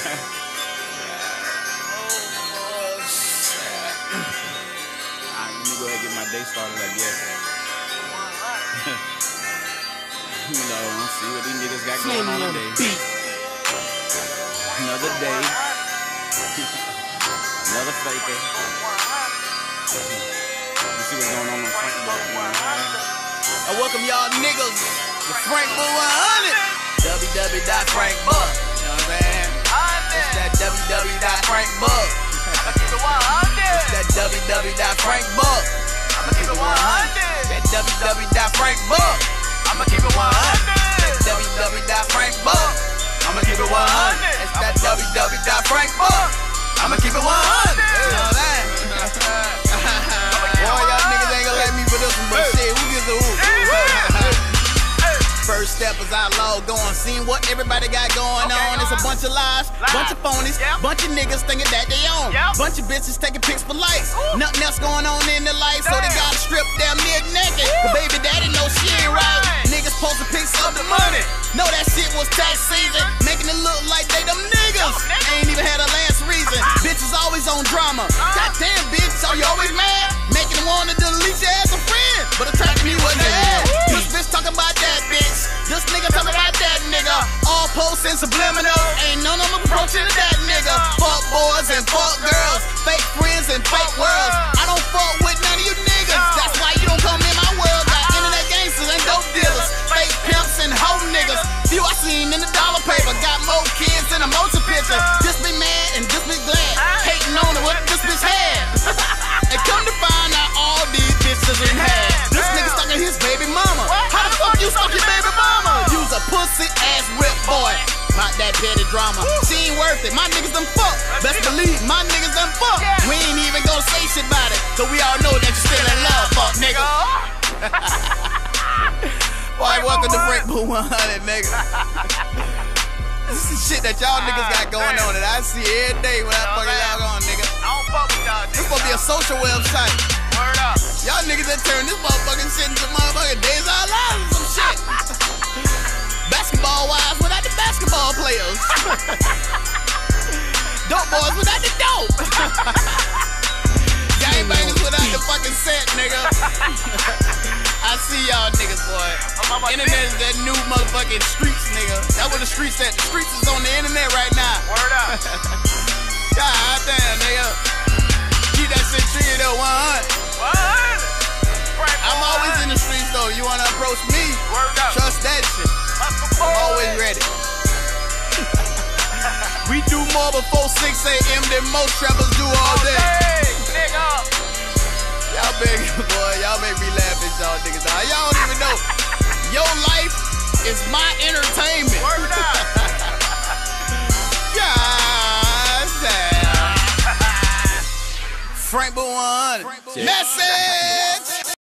let me go ahead and get my day started, I guess. you know, let's see what these niggas got going on today. Another day. Another faker. Let's see what's going on on Frank Buck, you I'm saying? I welcome y'all niggas to Frankbook 100. www.frankbook. that www.frankbook. It's that www.frankbook. I'ma keep it 100. That. I'ma keep it 100. That. I'ma keep it 100. It's that www.frankbook. I'ma keep it 100. First step is I log on, seeing what everybody got going Okay, on. It's a uh-huh. bunch of lies, Lies. bunch of phonies, Yep. bunch of niggas thinking that they own. Yep. Bunch of bitches taking pics for likes. Ooh. Nothing else going on in their life, so they gotta strip damn near naked. Ooh. The baby daddy know she ain't right. Right. Niggas posting pics of the money. Know that shit was tax season, making it look like they them niggas. Oh, niggas. Ain't even had a last reason. Ah. Bitches always on drama. Uh-huh. Goddamn bitch, so you always mad? Making them wanna delete your ass a friend, but me All posts and subliminal. Ain't none of them approaching that nigga. Fuck boys and fuck girls. Fake friends and fake worlds. Drama. She ain't worth it. My niggas done fuck. Best believe my niggas done fuck. We ain't even gonna say shit about it. So we all know that you still in love, fuck nigga. Boy, welcome to Boo 100, nigga. this is shit that y'all niggas got ah, going on that I see every day when I Know fucking log on, nigga. I don't fuck with y'all This niggas. to be a social website. Word up. Y'all niggas that turn this motherfucking shit into motherfucking days of our lives or some shit. Dope boys without the dope. Gangbangers without the fucking set, nigga. I see y'all niggas, boy. I'm on my Internet is that new motherfucking streets, nigga. That's where the streets at. The streets is on the internet we do more before 6 a.m. than most trappers do all day. Hey, nigga. Y'all big boy, y'all make me laugh at y'all niggas. Now, y'all don't even know. Your life is my entertainment. Word up. God damn. Frankbook 100. Message.